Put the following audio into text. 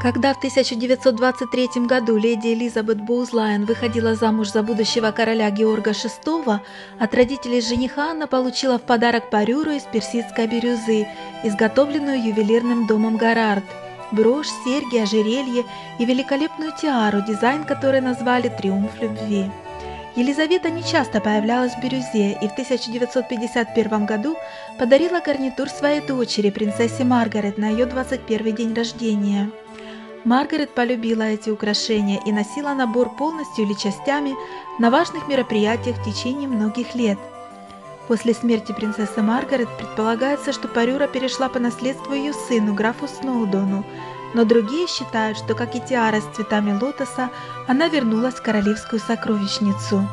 Когда в 1923 году леди Элизабет Боузлайн выходила замуж за будущего короля Георга VI, от родителей жениха она получила в подарок парюру из персидской бирюзы, изготовленную ювелирным домом Гарард, брошь, серьги, ожерелье и великолепную тиару, дизайн которой назвали «Триумф любви». Елизавета нечасто появлялась в бирюзе и в 1951 году подарила гарнитур своей дочери, принцессе Маргарет, на ее 21 день рождения. Маргарет полюбила эти украшения и носила набор полностью или частями на важных мероприятиях в течение многих лет. После смерти принцессы Маргарет предполагается, что парюра перешла по наследству ее сыну, графу Сноудону, но другие считают, что, как и тиара с цветами лотоса, она вернулась в королевскую сокровищницу.